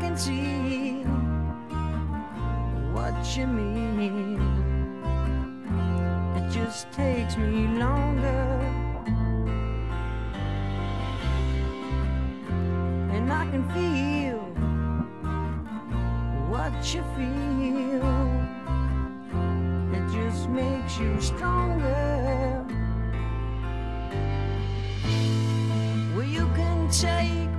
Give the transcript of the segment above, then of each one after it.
Can see what you mean. It just takes me longer. And I can feel what you feel. It just makes you stronger. Well, you can take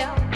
Yeah.